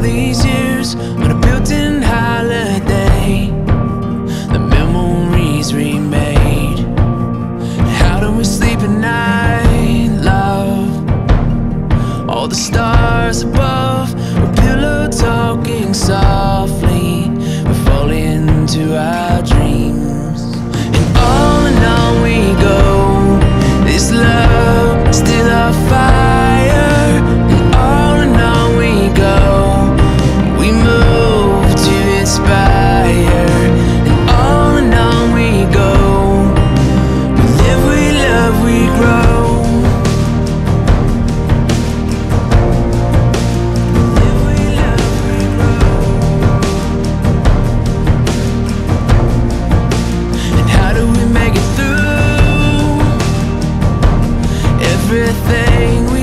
these years on a built-in holiday, the memories remade. How do we sleep at night, love? All the stars above, we're pillow talking softly. We fall into our dreams, and all in all we go. everything